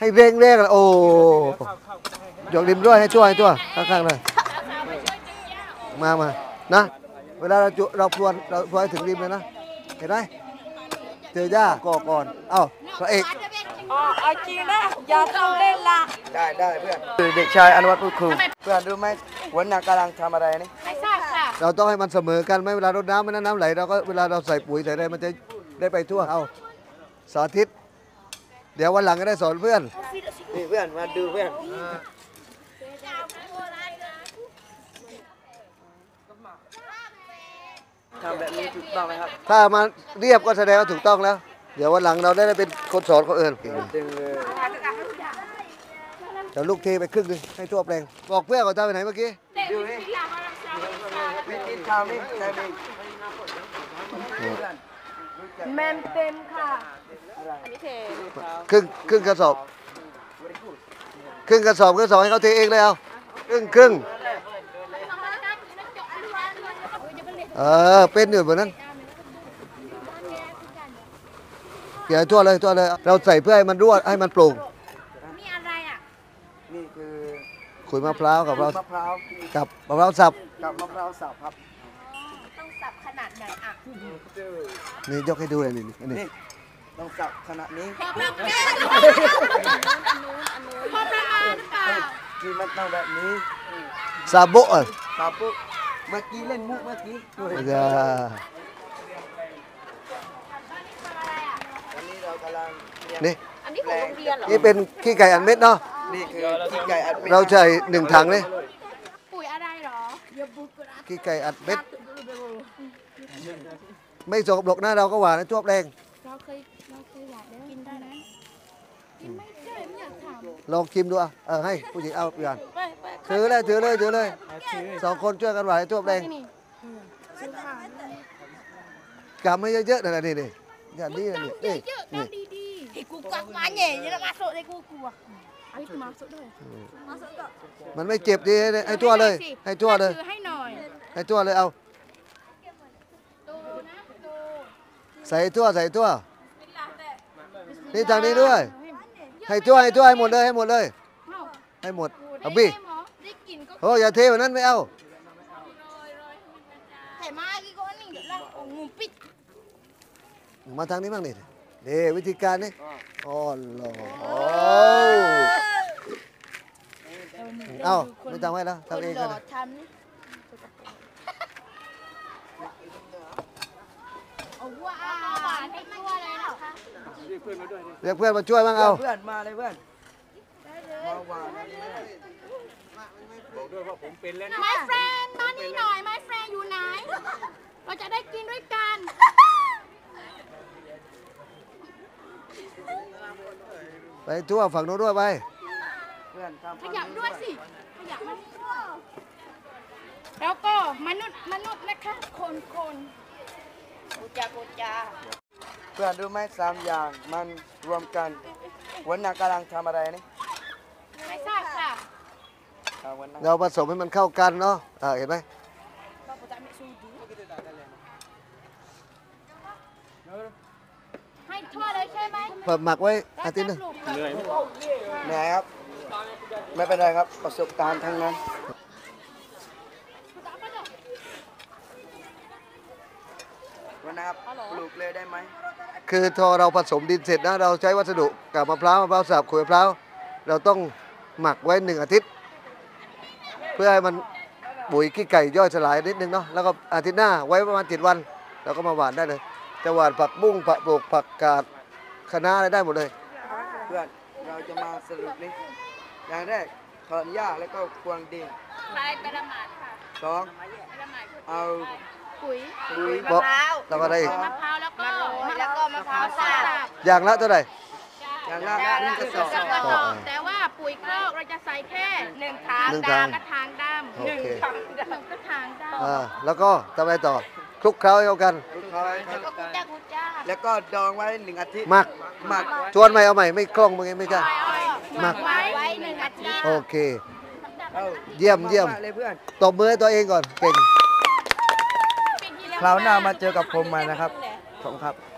ให้เร่งเร่งโอ้ยกริมด้วยให้ช่วยให้ช่วยข้างๆเลยมามานะ เวลาเราจุเราพรวนเราพรวนให้ถึงริมเลยนะ เห็นไหมเจอหญ้าก่อก่อนเอ้าพระเอกอ๋อเอาจริงนะอย่าทำเล่นละได้ได้เพื่อนคือเด็กชายอนุวัฒน์พูดครูเพื่อนรู้ไหมหัวหน้ากำลังทำอะไรนี่ไม่ทราบค่ะเราต้องให้มันเสมอกันไหมเวลารดน้ำไม่นั้นน้ำไหลเราก็เวลาเราใส่ปุ๋ยใส่อะไรมันจะได้ไปทั่วเอาสาธิตเดี๋ยววันหลังก็ได้สอนเพื่อน นี่เพื่อนมาดูเพื่อนทำแบบนี้ถูกต้องไหมครับ ถ้ามันเรียบก็แสดงว่าถูกต้องแล้ว เดี๋ยววันหลังเราได้เป็นคนสอนคนอื่นดึงเลยเดี๋ยวลูกเทไปครึ่งหนึงให้ทั่วแปลงบอกเพื่อนเขาทำไปไหนเมื่อกี้ดูนี่วิธีทำนี่ใช่ไหมเพื่อนรู้จัก แมนเต็มค่ะอะไรอันนี้เทครึ่งครึ่งกระสอบครึ่งกระสอบกระสอบให้เขาเทเองเลยเอาครึ่งครึ่งเออเป็นอยู่แบบนั้นเกี่ยวทั่วเลยทั่วเลย เราใส่เพื่อให้มันรั่วให้มันโปร่งนี่อะไรอะนี่คือขุยมะพร้าวกับเรามะพร้าวกับมะพร้าวสับกับมะพร้าวสับครับต้อง สับขนาดไหนอะนี่ยกให้ดูเลยนี่นี่นี่ต้องสับขนาดนี้พอประมาณหรือเปล่าคือมันต้องแบบนี้ซาโบะอะสับปุ๊บเมื่อกี้เล่นมุกเมื่อกี้ดูดิเดี๋ยววันนี้เรากำลังเรียนนี่อันนี้ของโรงเรียนเหรอ นี่เป็นขี้ไก่อันเม็ดเนาะ นี่คือขี้ไก่อัดม็ด เราใช้หนึ่งถังเลยปุ๋ยอะไรเหรอขี้ไก่อัดเม็ด ไม่สกปรกนะเราก็หวานนะทั่วแปลงเราเคยเราเคยอยากได้กินได้ไหมกินไม่ได้ไม่อยากถามลองชิมดูอะเออให้ผู้หญิงเอาเปลี่ยนไปไปถือเลยถือเลยถือเลยสองคนช่วยกันหวานให้ทั่วแปลงนี่กำให้เยอะๆนั่นน่ะนี่นี่อย่างนี้นะนี่นี่เยอะๆนี่กำดีๆให้กูกวักมาเนี่ยจะมาโซได้กูกลัวไอ้มาโซด้วยมาโซก็มันไม่เจ็บดีให้ให้ทั่วเลย ให้ทั่วเลยถือให้หน่อยให้ทั่วเลยเอา ดูนะดู ใส่ทั่วใส่ทั่วนี่ทางนี้ด้วย ให้ทั่วให้ทั่วให้หมดเลยให้หมดเลยเอ้าให้หมดโอ้ได้เอาบี้แน่หมอได้กินก็โอ้อย่าเทแบบนั้นไม่เอาแต่มากี่คนนี่เดี๋ยวเราเอางูปิดมาทางนี้บ้างนี่เดี๋วิธีการนี่อ๋อเหรอโอ้เอ้าไม่ทำให้แล้วทำเองกัน หล่นะทำเอาวหวานให้ตัวเลยนะคะเรียกเพื่อนมาช่วยบ้างเอาเพื่อนมาเลยเพื่อนมาหวานอันนี้วนะ My friend มานี่หน่อย My friend อยู่ไหน เราจะได้กินด้วยกันไปทั่วฝั่งโน้นด้วยไปเพื่อนทำขยับด้วยสิขยับมาแล้วก็มนุษย์มนุษย์นะคะคนคน กูจากูจาเพื่อนรู้ไหมสามอย่างมันรวมกันหัวหน้ากำลังทำอะไรนี่ไม่ทราบค่ะเอาหัวหน้าเราผสมให้มันเข้ากันเนาะอ่าเห็นไหมให้ทั่วเลยใช่ไหมเปิดหมักไว้อาทิตย์หนึงเหนื่อยครับ ไม่เป็นไรครับประสบการณ์ทั้งนั้น วันนะครับปลูกเลยได้ไหมคือพอเราผสมดินเสร็จนะเราใช้วัสดุกับมะพร้าวมะพร้าวสับขวดมะพร้าวเราต้องหมักไว้หนึ่งอาทิตย์ เพื่อให้มันปุ๋ยขี้ไก่ย่อยสลายนิดนึงเนาะแล้วก็อาทิตย์หน้าไว้ประมาณเจ็ดวันเราก็มาหว่านได้เลยจะหว่านผักบุ้งผักโบกผักกาดคะน้าอะไรได้หมดเลย เพื่อนเราจะมาสรุปนี่อย่างแรกถอนหญ้าแล้วก็ควงดินไปไปละหมาดค่ะสองเอา ปุ๋ยปุ๋ยบอกทำอะไรอีกมะพร้าวแล้วก็แล้วก็มะพร้าวสับอย่างละเท่าไหร่อย่างละหนึ่งกระสอบกระสอบแต่ว่าปุ๋ยคอกเราจะใส่แค่หนึ่งถางหนึ่งถังดำกระถางดำโอหนึ่งเคถังดำกระถางดำอ่าแล้วก็ทำอะไรต่อคลุกเคล้าให้เข้ากันลูกค้าแล้วก็กุจ้ากุจ้าแล้วก็ดองไว้หนึ่งอาทิตย์หมักหมักชวนใหม่เอาใหม่ไม่คล่องมึงไม่ใช่หมักไว้ไว้หนึ่งอาทิตย์โอเคอาเยี่ยมเยี่ยมากเลยเพื่อนตบมือให้ตัวเองก่อนเก่ง คราวหน้ามาเจอกับผมใหม่นะครับขอบคุณครับ